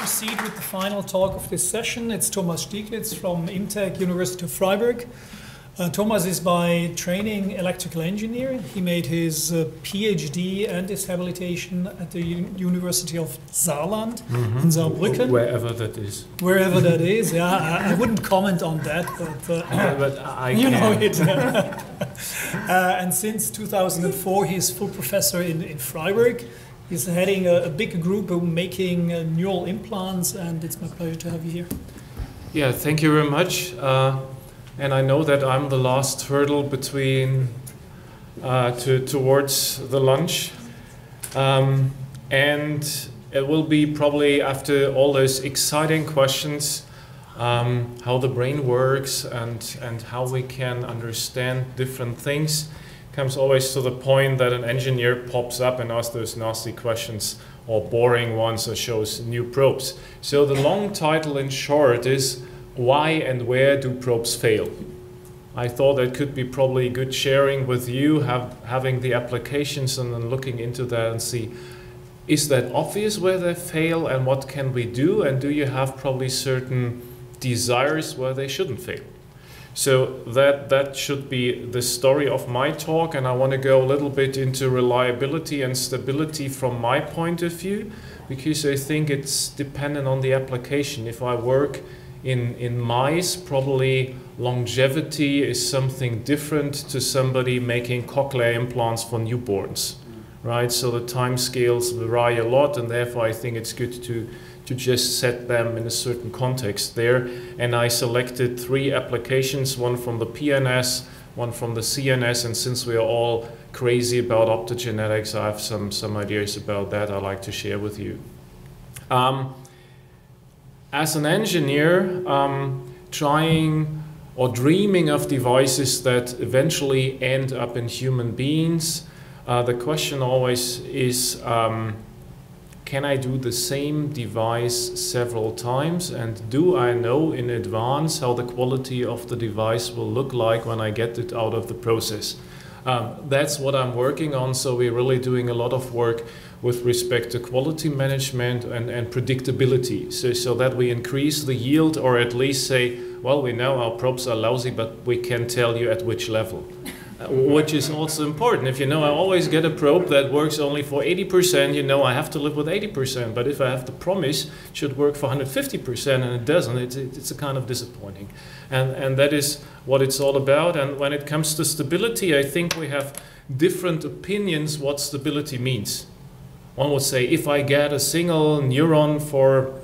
proceed with the final talk of this session. It's Thomas Stieglitz from IMTEK University of Freiburg. Uh, Thomas is by training electrical engineer. He made his uh, PhD and his habilitation at the U University of Saarland mm-hmm. in Saarbrücken. Wherever that is. Wherever that is, yeah. I, I wouldn't comment on that, but, uh, but I you can. know it. Uh, and since 2004, he is full professor in, in Freiburg. He's heading a, a big group making uh, neural implants, and it's my pleasure to have you here. Yeah, thank you very much. Uh, and I know that I'm the last hurdle between uh, to, towards the lunch. Um, and it will be probably after all those exciting questions um, how the brain works and, and how we can understand different things comes always to the point that an engineer pops up and asks those nasty questions or boring ones or shows new probes. So the long title in short is why and where do probes fail? I thought that could be probably good sharing with you, have, having the applications and then looking into that and see is that obvious where they fail and what can we do? And do you have probably certain desires where they shouldn't fail? So that that should be the story of my talk, and I want to go a little bit into reliability and stability from my point of view, because I think it's dependent on the application. If I work in in mice, probably longevity is something different to somebody making cochlear implants for newborns, right? So the time scales vary a lot, and therefore I think it's good to to just set them in a certain context there. And I selected three applications, one from the PNS, one from the CNS, and since we are all crazy about optogenetics, I have some, some ideas about that I'd like to share with you. Um, as an engineer, um, trying or dreaming of devices that eventually end up in human beings, uh, the question always is, um, can I do the same device several times and do I know in advance how the quality of the device will look like when I get it out of the process? Um, that's what I'm working on. So we're really doing a lot of work with respect to quality management and, and predictability so, so that we increase the yield or at least say, well, we know our props are lousy, but we can tell you at which level which is also important. If you know I always get a probe that works only for 80%, you know I have to live with 80%. But if I have the promise it should work for 150% and it doesn't, it's, it's a kind of disappointing. And, and that is what it's all about. And when it comes to stability, I think we have different opinions what stability means. One would say if I get a single neuron for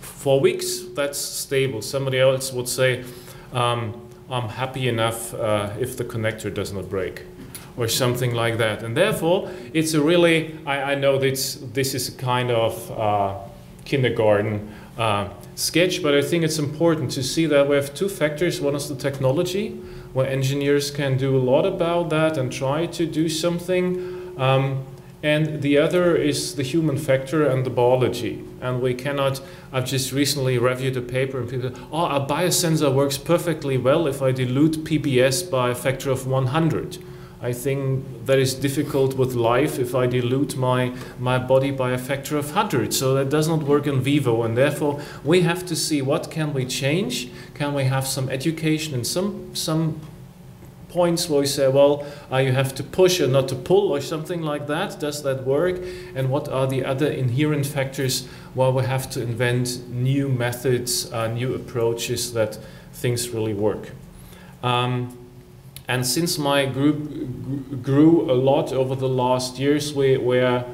four weeks, that's stable. Somebody else would say, um, I'm happy enough uh, if the connector does not break or something like that. And therefore, it's a really, I, I know this, this is a kind of uh, kindergarten uh, sketch, but I think it's important to see that we have two factors. One is the technology, where engineers can do a lot about that and try to do something. Um, and the other is the human factor and the biology. And we cannot, I've just recently reviewed a paper and people, say, oh, a biosensor works perfectly well if I dilute PBS by a factor of 100. I think that is difficult with life if I dilute my, my body by a factor of 100. So that does not work in vivo. And therefore, we have to see what can we change? Can we have some education and some, some points where we say, well, uh, you have to push and not to pull or something like that. Does that work? And what are the other inherent factors where we have to invent new methods, uh, new approaches that things really work? Um, and since my group grew a lot over the last years, we were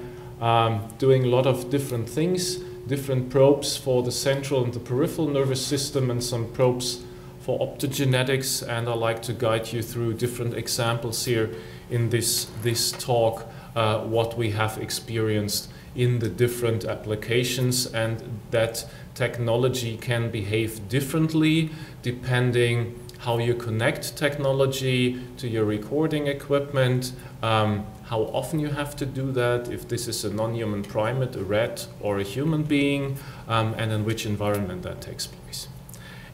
um, doing a lot of different things, different probes for the central and the peripheral nervous system and some probes for optogenetics, and I'd like to guide you through different examples here in this, this talk, uh, what we have experienced in the different applications, and that technology can behave differently depending how you connect technology to your recording equipment, um, how often you have to do that, if this is a non-human primate, a rat, or a human being, um, and in which environment that takes place.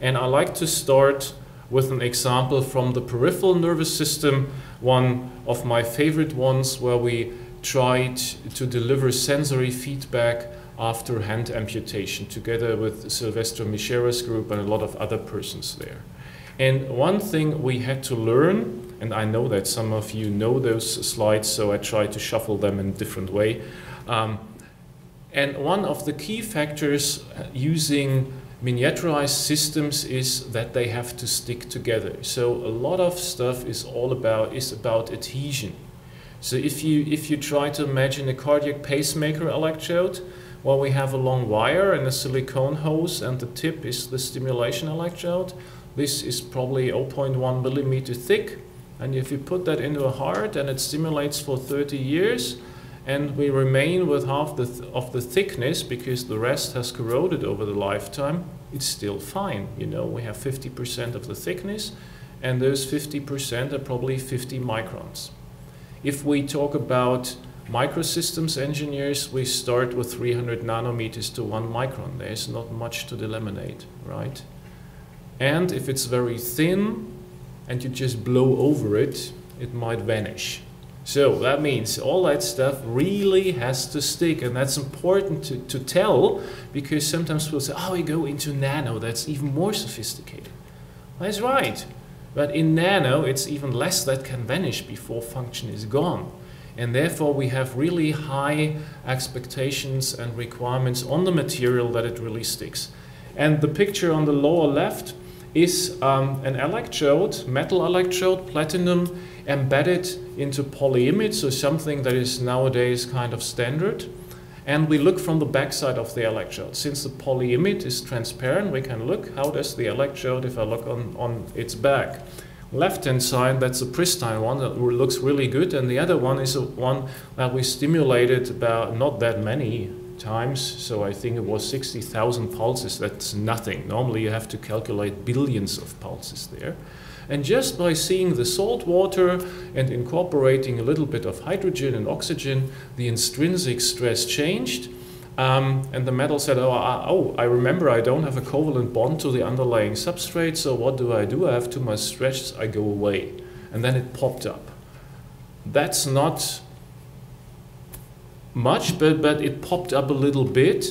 And I like to start with an example from the peripheral nervous system, one of my favorite ones where we tried to deliver sensory feedback after hand amputation, together with Silvestro Micera's group and a lot of other persons there. And one thing we had to learn, and I know that some of you know those slides, so I try to shuffle them in a different way. Um, and one of the key factors uh, using miniaturized systems is that they have to stick together. So a lot of stuff is all about is about adhesion. So if you if you try to imagine a cardiac pacemaker electrode, well we have a long wire and a silicone hose and the tip is the stimulation electrode. This is probably 0.1 millimeter thick and if you put that into a heart and it stimulates for 30 years, and we remain with half the th of the thickness because the rest has corroded over the lifetime, it's still fine. You know, we have 50% of the thickness, and those 50% are probably 50 microns. If we talk about microsystems engineers, we start with 300 nanometers to one micron. There's not much to eliminate, right? And if it's very thin and you just blow over it, it might vanish. So that means all that stuff really has to stick, and that's important to, to tell because sometimes people say, oh, we go into nano, that's even more sophisticated. That's right. But in nano, it's even less that can vanish before function is gone. And therefore, we have really high expectations and requirements on the material that it really sticks. And the picture on the lower left is um, an electrode, metal electrode, platinum, embedded into polyimide, so something that is nowadays kind of standard. And we look from the backside of the electrode. Since the polyimide is transparent, we can look how does the electrode, if I look on, on its back. Left-hand side, that's a pristine one that looks really good, and the other one is a one that we stimulated about not that many times, so I think it was 60,000 pulses. That's nothing. Normally you have to calculate billions of pulses there. And just by seeing the salt water and incorporating a little bit of hydrogen and oxygen, the intrinsic stress changed. Um, and the metal said, oh, I, oh, I remember I don't have a covalent bond to the underlying substrate, so what do I do? I have too much stress, I go away. And then it popped up. That's not much, but, but it popped up a little bit.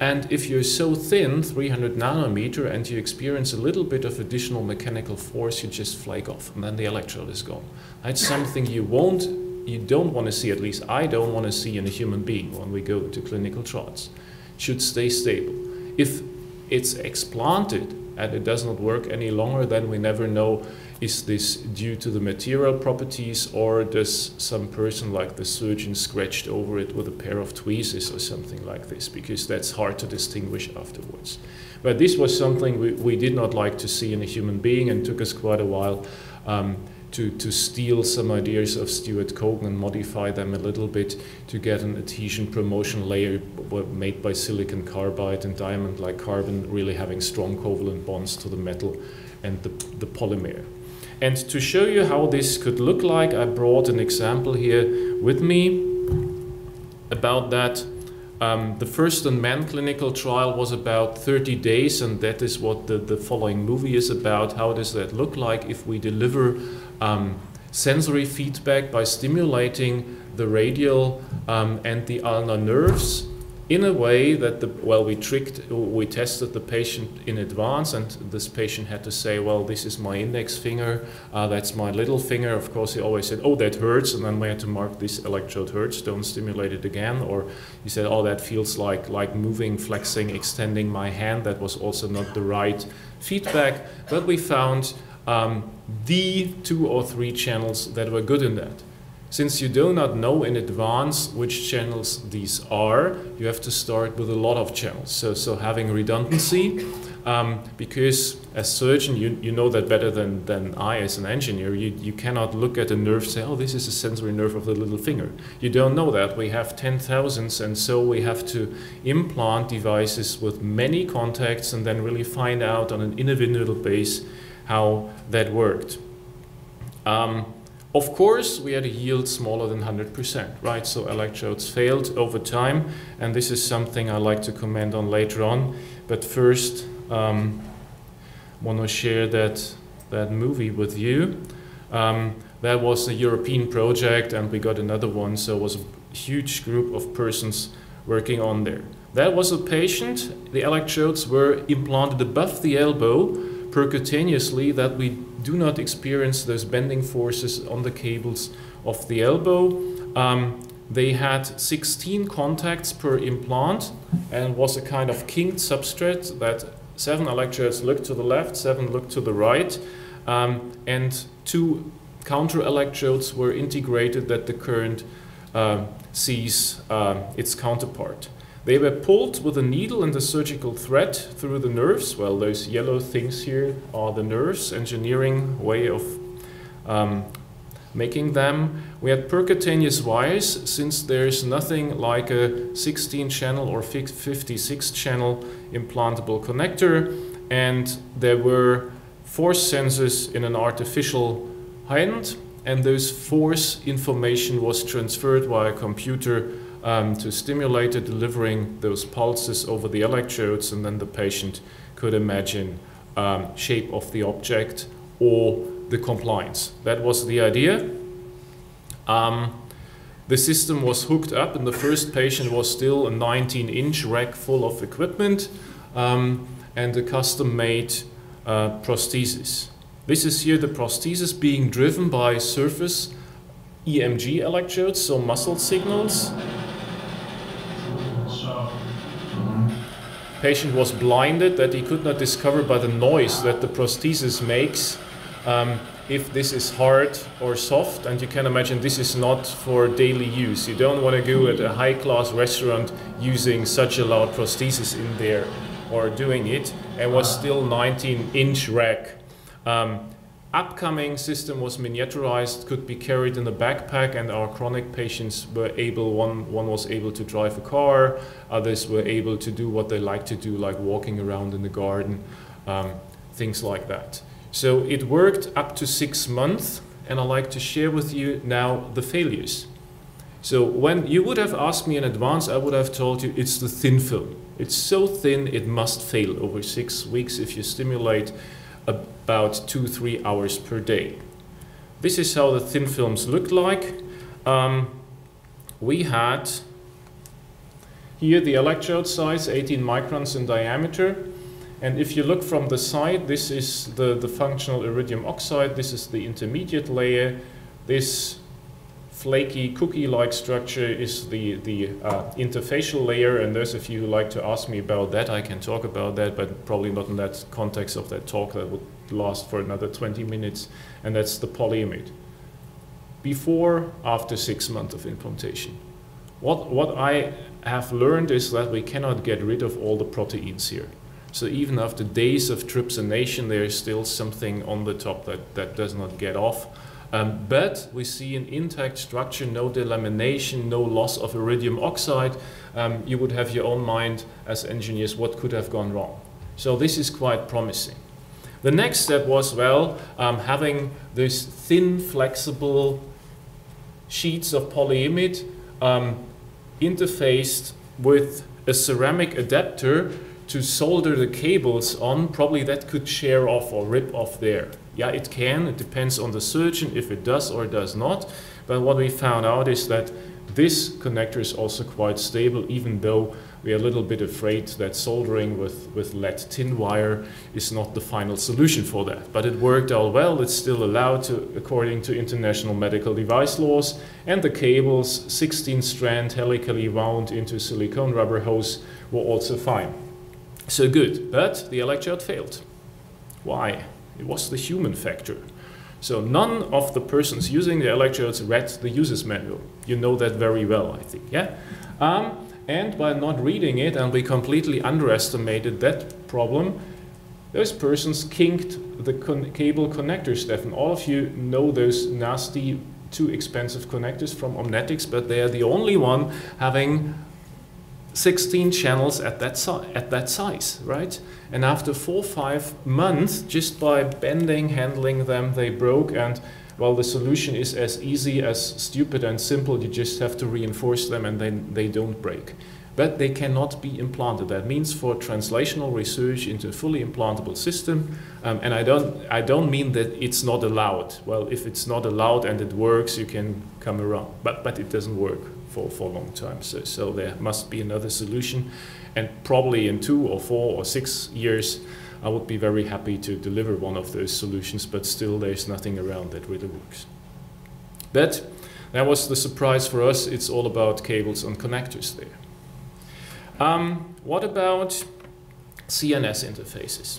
And if you're so thin, 300 nanometer, and you experience a little bit of additional mechanical force, you just flake off, and then the electrode is gone. That's something you won't, you don't want to see, at least I don't want to see in a human being when we go to clinical trials. Should stay stable. If it's explanted and it does not work any longer, then we never know is this due to the material properties or does some person like the surgeon scratched over it with a pair of tweezers or something like this because that's hard to distinguish afterwards. But this was something we, we did not like to see in a human being and took us quite a while um, to, to steal some ideas of Stuart Cogan and modify them a little bit to get an adhesion promotion layer made by silicon carbide and diamond like carbon really having strong covalent bonds to the metal and the, the polymer. And to show you how this could look like, I brought an example here with me about that. Um, the first man clinical trial was about 30 days, and that is what the, the following movie is about. How does that look like if we deliver um, sensory feedback by stimulating the radial um, and the ulnar nerves in a way that the well we tricked we tested the patient in advance and this patient had to say well this is my index finger uh, that's my little finger. Of course he always said oh that hurts and then we had to mark this electrode hurts don't stimulate it again or he said oh that feels like like moving flexing extending my hand. That was also not the right feedback but we found um, the two or three channels that were good in that since you do not know in advance which channels these are, you have to start with a lot of channels. So, so having redundancy, um, because as surgeon, you, you know that better than, than I as an engineer. You, you cannot look at a nerve say, oh, this is a sensory nerve of the little finger. You don't know that. We have 10,000s, and so we have to implant devices with many contacts and then really find out on an individual base how that worked. Um, of course, we had a yield smaller than 100%, right? So electrodes failed over time, and this is something I like to comment on later on. But first, um, want to share that, that movie with you. Um, that was a European project, and we got another one, so it was a huge group of persons working on there. That was a patient. The electrodes were implanted above the elbow percutaneously that we do not experience those bending forces on the cables of the elbow. Um, they had 16 contacts per implant and was a kind of kinked substrate that seven electrodes looked to the left, seven looked to the right, um, and two counter electrodes were integrated that the current uh, sees uh, its counterpart. They were pulled with a needle and a surgical thread through the nerves. Well, those yellow things here are the nerves, engineering way of um, making them. We had percutaneous wires since there's nothing like a 16 channel or 56 channel implantable connector and there were force sensors in an artificial hand and those force information was transferred via computer um, to it, delivering those pulses over the electrodes and then the patient could imagine um, shape of the object or the compliance. That was the idea. Um, the system was hooked up and the first patient was still a 19 inch rack full of equipment um, and a custom made uh, prosthesis. This is here the prosthesis being driven by surface EMG electrodes, so muscle signals. Patient was blinded that he could not discover by the noise that the prosthesis makes um, if this is hard or soft. And you can imagine this is not for daily use. You don't want to go at a high class restaurant using such a loud prosthesis in there or doing it. And was still 19 inch rack. Um, upcoming system was miniaturized, could be carried in a backpack, and our chronic patients were able, one, one was able to drive a car, others were able to do what they like to do, like walking around in the garden, um, things like that. So it worked up to six months, and I'd like to share with you now the failures. So when you would have asked me in advance, I would have told you it's the thin film. It's so thin it must fail over six weeks if you stimulate about two, three hours per day. This is how the thin films looked like. Um, we had here the electrode size, 18 microns in diameter. And if you look from the side, this is the, the functional iridium oxide, this is the intermediate layer, this flaky cookie-like structure is the, the uh, interfacial layer, and those of you who like to ask me about that, I can talk about that, but probably not in that context of that talk that would last for another 20 minutes, and that's the polyimide. Before, after six months of implantation. What, what I have learned is that we cannot get rid of all the proteins here. So even after days of trypsination, there is still something on the top that, that does not get off. Um, but we see an intact structure, no delamination, no loss of iridium oxide. Um, you would have your own mind as engineers what could have gone wrong. So this is quite promising. The next step was, well, um, having these thin, flexible sheets of polyimide um, interfaced with a ceramic adapter to solder the cables on, probably that could shear off or rip off there. Yeah, it can. It depends on the surgeon if it does or does not. But what we found out is that this connector is also quite stable, even though we are a little bit afraid that soldering with, with lead tin wire is not the final solution for that. But it worked all well. It's still allowed to, according to international medical device laws. And the cables, 16 strand helically wound into silicone rubber hose, were also fine. So good, but the electrode failed. Why? It was the human factor. So none of the persons using the electrodes read the user's manual. You know that very well, I think, yeah? Um, and by not reading it, and we completely underestimated that problem, those persons kinked the con cable connectors, Stefan. All of you know those nasty, too expensive connectors from Omnetics, but they are the only one having 16 channels at that, si at that size, right? And after four five months, just by bending, handling them, they broke. And well, the solution is as easy as stupid and simple. You just have to reinforce them and then they don't break. But they cannot be implanted. That means for translational research into a fully implantable system, um, and I don't, I don't mean that it's not allowed. Well, if it's not allowed and it works, you can come around. But, but it doesn't work for, for a long time. So, so there must be another solution. and probably in two or four or six years, I would be very happy to deliver one of those solutions, but still there's nothing around that really works. But that was the surprise for us. It's all about cables and connectors there. Um, what about CNS interfaces?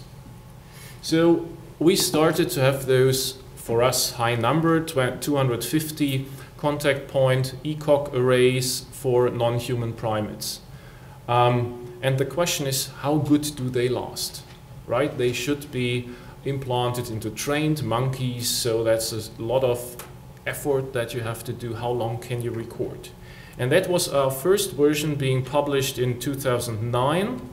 So we started to have those, for us, high number, 250 contact point ECOG arrays for non-human primates. Um, and the question is, how good do they last? Right? They should be implanted into trained monkeys, so that's a lot of effort that you have to do. How long can you record? And that was our first version being published in 2009.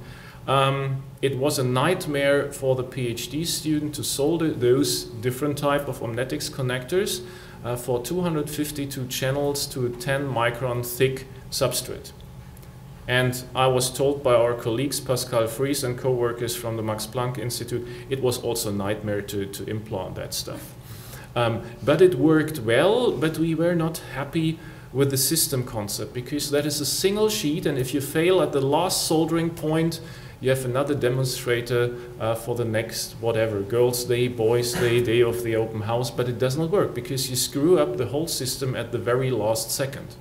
Um, it was a nightmare for the PhD student to solder those different type of Omnetics connectors uh, for 252 channels to a 10 micron thick substrate. And I was told by our colleagues, Pascal Fries and co-workers from the Max Planck Institute, it was also a nightmare to, to implant that stuff. Um, but it worked well, but we were not happy with the system concept because that is a single sheet and if you fail at the last soldering point, you have another demonstrator uh, for the next whatever, girls day, boys day, day of the open house, but it does not work because you screw up the whole system at the very last second.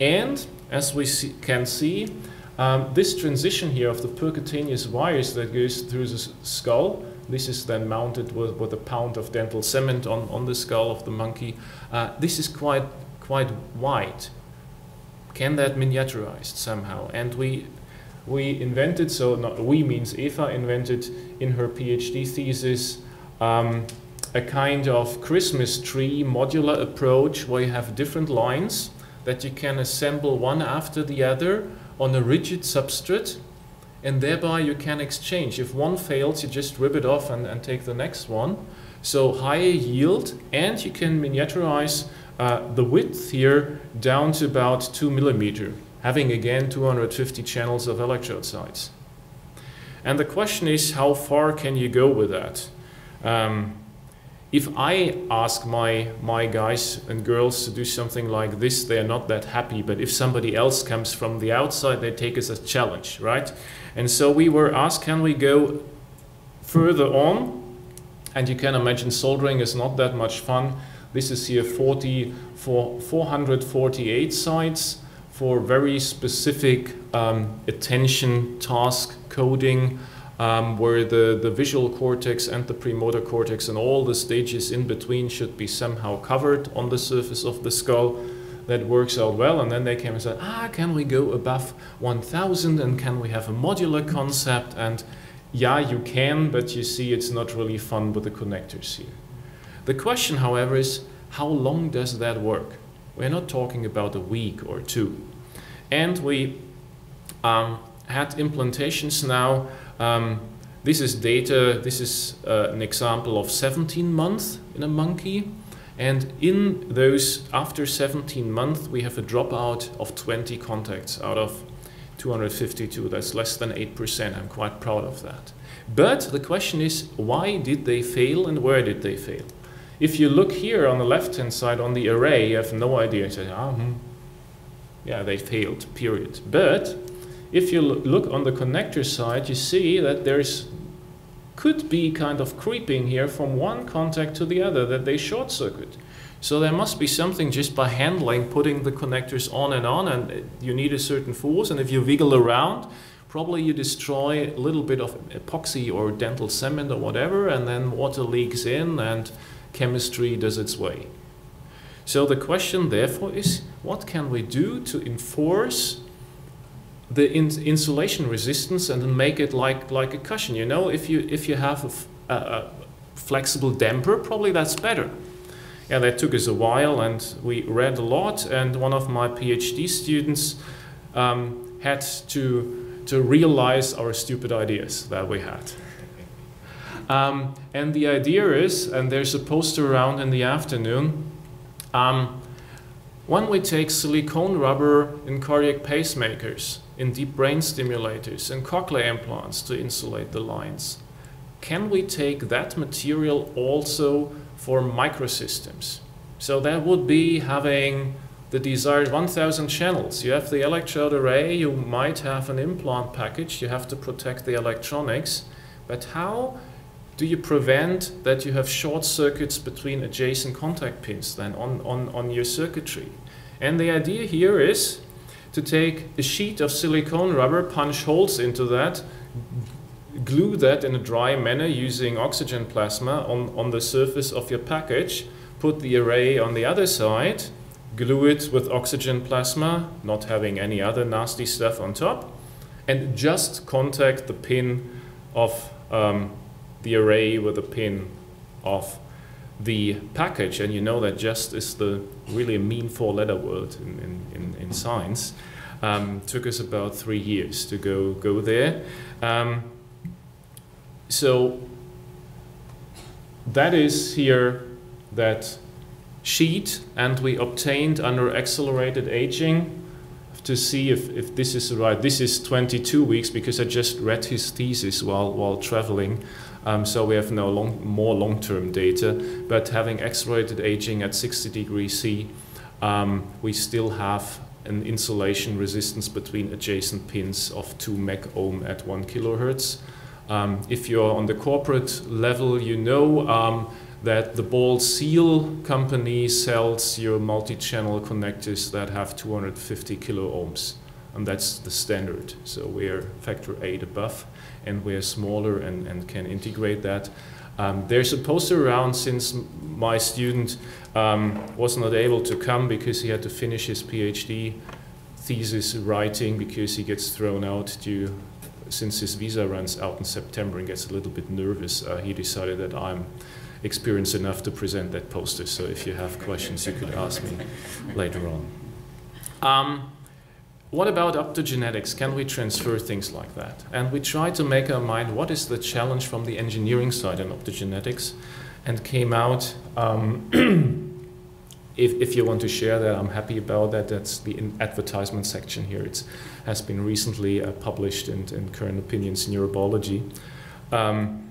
And as we see, can see, um, this transition here of the percutaneous wires that goes through the skull, this is then mounted with, with a pound of dental cement on, on the skull of the monkey. Uh, this is quite, quite wide. Can that miniaturized somehow? And we, we invented, so not we means Eva invented in her PhD thesis, um, a kind of Christmas tree modular approach where you have different lines that you can assemble one after the other on a rigid substrate and thereby you can exchange. If one fails, you just rip it off and, and take the next one. So higher yield and you can miniaturize uh, the width here down to about two millimeter, having again 250 channels of electrode sites. And the question is, how far can you go with that? Um, if I ask my, my guys and girls to do something like this, they are not that happy. But if somebody else comes from the outside, they take us as a challenge, right? And so we were asked, can we go further on? And you can imagine soldering is not that much fun. This is here 40 for 448 sites for very specific um, attention task coding um, where the, the visual cortex and the premotor cortex and all the stages in between should be somehow covered on the surface of the skull. That works out well, and then they came and said, ah, can we go above 1000 and can we have a modular concept? And yeah, you can, but you see it's not really fun with the connectors here. The question, however, is how long does that work? We're not talking about a week or two. And we um, had implantations now um, this is data, this is uh, an example of 17 months in a monkey. And in those, after 17 months, we have a dropout of 20 contacts out of 252. That's less than 8%. I'm quite proud of that. But the question is, why did they fail and where did they fail? If you look here on the left-hand side on the array, you have no idea. You say, ah, hmm. Yeah, they failed, period. But if you look on the connector side, you see that there's could be kind of creeping here from one contact to the other, that they short circuit. So there must be something just by handling, putting the connectors on and on, and you need a certain force, and if you wiggle around, probably you destroy a little bit of epoxy or dental cement or whatever, and then water leaks in and chemistry does its way. So the question therefore is, what can we do to enforce the in insulation resistance and then make it like like a cushion. You know, if you if you have a, flexible damper, probably that's better. Yeah, that took us a while, and we read a lot. And one of my PhD students um, had to to realize our stupid ideas that we had. Um, and the idea is, and there's a poster around in the afternoon. Um, when we take silicone rubber in cardiac pacemakers in deep brain stimulators and cochlear implants to insulate the lines. Can we take that material also for microsystems? So that would be having the desired 1000 channels. You have the electrode array, you might have an implant package, you have to protect the electronics, but how do you prevent that you have short circuits between adjacent contact pins then on, on, on your circuitry? And the idea here is to take a sheet of silicone rubber, punch holes into that, glue that in a dry manner using oxygen plasma on, on the surface of your package, put the array on the other side, glue it with oxygen plasma, not having any other nasty stuff on top, and just contact the pin of um, the array with a pin of the package. And you know that just is the really mean four letter word in, in, in, science. Um, took us about three years to go, go there. Um, so that is here that sheet and we obtained under accelerated aging to see if, if this is right. This is 22 weeks because I just read his thesis while, while traveling. Um, so we have no long, more long-term data. But having accelerated aging at 60 degrees C, um, we still have an insulation resistance between adjacent pins of 2 mega ohm at 1 kilohertz. Um, if you're on the corporate level, you know um, that the Bal Seal company sells your multi-channel connectors that have 250 kilo ohms, and that's the standard. So we're factor eight above, and we're smaller and, and can integrate that. Um, there's a poster around since my student um, was not able to come because he had to finish his PhD thesis writing because he gets thrown out due since his visa runs out in September and gets a little bit nervous. Uh, he decided that I'm experienced enough to present that poster. So if you have questions, you could ask me later on. Um, what about optogenetics? Can we transfer things like that? And we try to make our mind what is the challenge from the engineering side in optogenetics and came out. Um, if, if you want to share that, I'm happy about that. That's the advertisement section here. It has been recently uh, published in, in, Current Opinions Neurobiology. Um,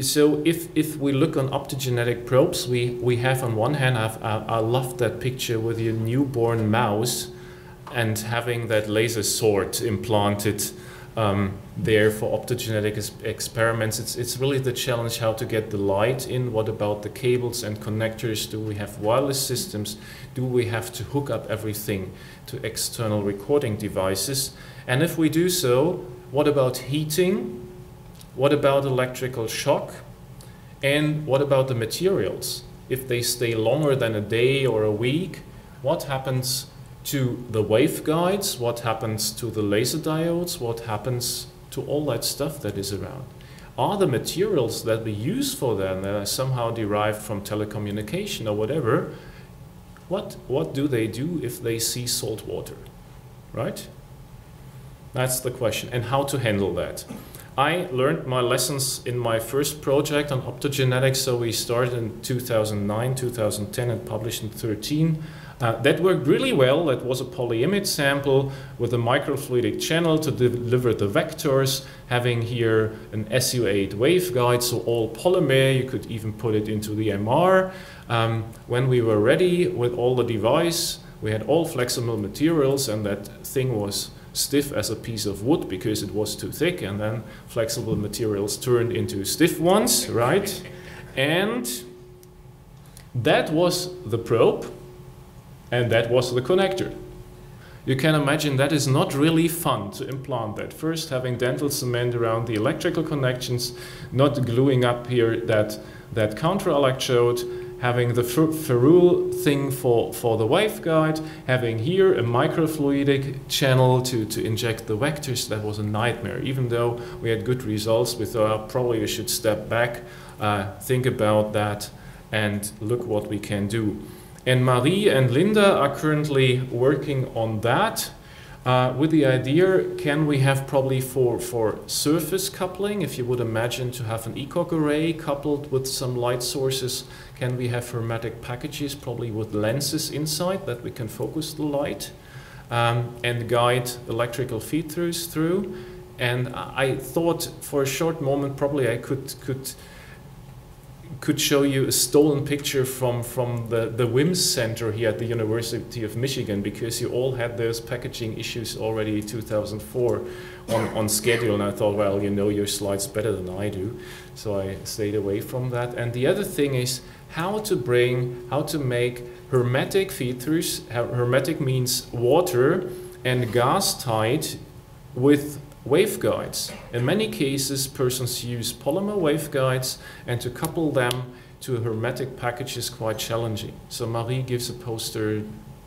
so if, if we look on optogenetic probes, we, we have on one hand, I've, I, I love that picture with your newborn mouse and having that laser sword implanted um, there for optogenetic experiments. It's, it's really the challenge how to get the light in. What about the cables and connectors? Do we have wireless systems? Do we have to hook up everything to external recording devices? And if we do so, what about heating? What about electrical shock? And what about the materials? If they stay longer than a day or a week, what happens to the waveguides? What happens to the laser diodes? What happens to all that stuff that is around? Are the materials that we use for them that are somehow derived from telecommunication or whatever, what, what do they do if they see salt water? Right? That's the question. And how to handle that. I learned my lessons in my first project on optogenetics. So we started in 2009, 2010, and published in 13. Uh, that worked really well. That was a polyimide sample with a microfluidic channel to deliver the vectors, having here an SU8 waveguide, so all polymer. You could even put it into the MR. Um, when we were ready with all the device, we had all flexible materials, and that thing was stiff as a piece of wood because it was too thick, and then flexible materials turned into stiff ones, right? And that was the probe, and that was the connector. You can imagine that is not really fun to implant that. First, having dental cement around the electrical connections, not gluing up here that, that counter electrode, having the ferrule thing for, for the waveguide, having here a microfluidic channel to, to inject the vectors, that was a nightmare. Even though we had good results, we thought probably we should step back, uh, think about that, and look what we can do. And Marie and Linda are currently working on that. Uh, with the idea, can we have probably for, for surface coupling, if you would imagine to have an ECOG array coupled with some light sources, can we have hermetic packages, probably with lenses inside that we can focus the light um, and guide electrical feed-throughs through? And I thought for a short moment probably I could, could could show you a stolen picture from, from the, the WIMS Center here at the University of Michigan because you all had those packaging issues already 2004 on, on schedule. And I thought, well, you know your slides better than I do. So I stayed away from that. And the other thing is how to bring, how to make hermetic features. Hermetic means water and gas tight with waveguides. In many cases, persons use polymer waveguides, and to couple them to a hermetic package is quite challenging. So Marie gives a poster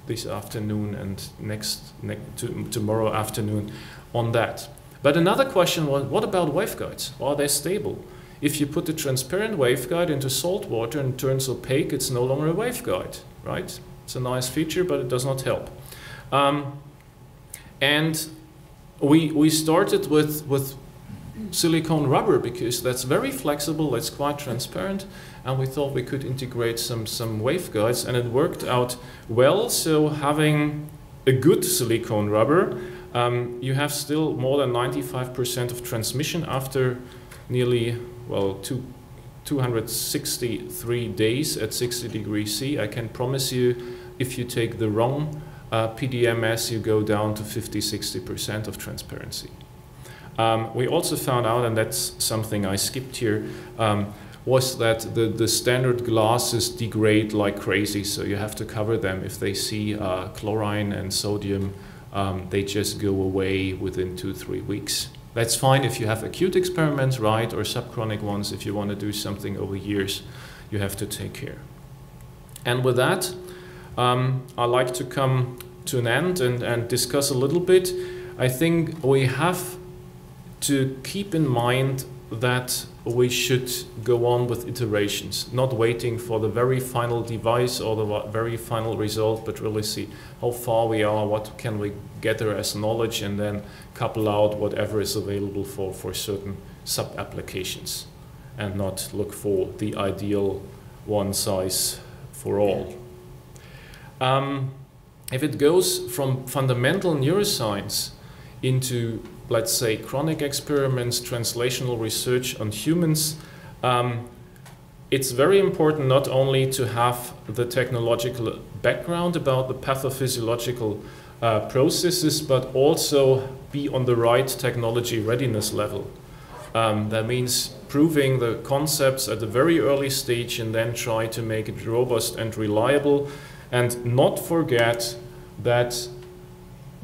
this afternoon and next, ne to, tomorrow afternoon on that. But another question was, what about waveguides? Are they stable? If you put a transparent waveguide into salt water and turns opaque, it's no longer a waveguide, right? It's a nice feature, but it does not help. Um, and we, we started with, with silicone rubber because that's very flexible, it's quite transparent, and we thought we could integrate some, some waveguides, and it worked out well. So having a good silicone rubber, um, you have still more than 95% of transmission after nearly, well, two, 263 days at 60 degrees C. I can promise you, if you take the wrong uh, PDMS, you go down to 50, 60% of transparency. Um, we also found out, and that's something I skipped here, um, was that the, the standard glasses degrade like crazy, so you have to cover them. If they see uh, chlorine and sodium, um, they just go away within two, three weeks. That's fine if you have acute experiments, right, or subchronic ones. If you want to do something over years, you have to take care. And with that, um, I like to come to an end and, and discuss a little bit. I think we have to keep in mind that we should go on with iterations, not waiting for the very final device or the very final result, but really see how far we are, what can we gather as knowledge, and then couple out whatever is available for, for certain sub applications and not look for the ideal one size for all. Um, if it goes from fundamental neuroscience into, let's say, chronic experiments, translational research on humans, um, it's very important not only to have the technological background about the pathophysiological uh, processes, but also be on the right technology readiness level. Um, that means proving the concepts at a very early stage and then try to make it robust and reliable and not forget that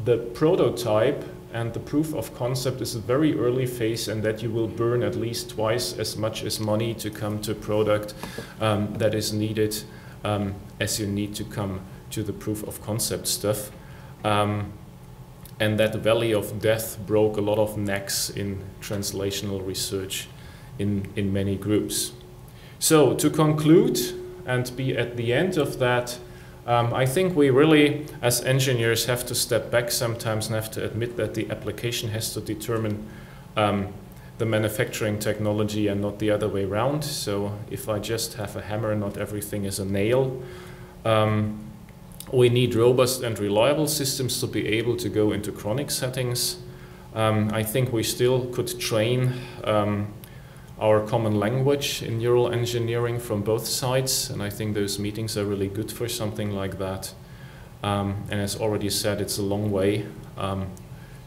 the prototype and the proof of concept is a very early phase and that you will burn at least twice as much as money to come to a product um, that is needed um, as you need to come to the proof of concept stuff. Um, and that the valley of death broke a lot of necks in translational research in, in many groups. So to conclude and be at the end of that, um, I think we really, as engineers, have to step back sometimes and have to admit that the application has to determine um, the manufacturing technology and not the other way around. So if I just have a hammer, not everything is a nail. Um, we need robust and reliable systems to be able to go into chronic settings. Um, I think we still could train um, our common language in neural engineering from both sides, and I think those meetings are really good for something like that. Um, and as already said, it's a long way um,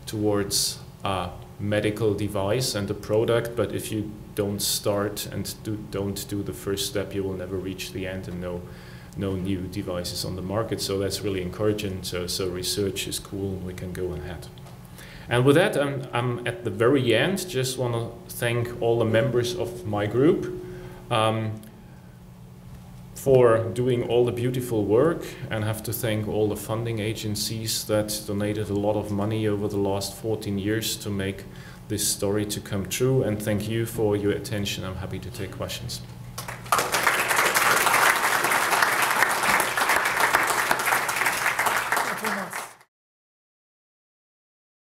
towards a medical device and a product, but if you don't start and do, don't do the first step, you will never reach the end and no, no new devices on the market. So that's really encouraging. So, so research is cool, we can go ahead. And with that, I'm, I'm at the very end. Just want to thank all the members of my group um, for doing all the beautiful work and have to thank all the funding agencies that donated a lot of money over the last 14 years to make this story to come true. And thank you for your attention. I'm happy to take questions.